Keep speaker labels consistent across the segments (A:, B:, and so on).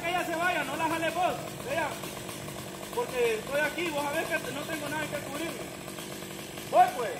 A: que ella se vaya, no la jale vos, vea, porque estoy aquí, vos a ver que no tengo nada que cubrirme. Voy pues.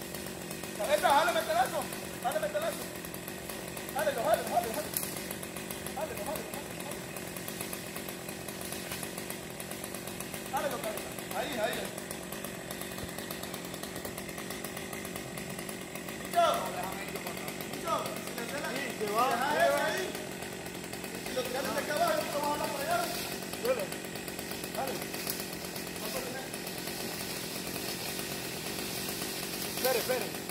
A: هلا من ثلاثه هلا من ثلاثه هلا له هلا هلا هلا هلا له هلا هلا له هيا هيا Espere, espere.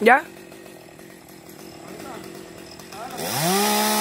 A: ¿Ya?
B: ¿Ya?